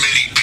many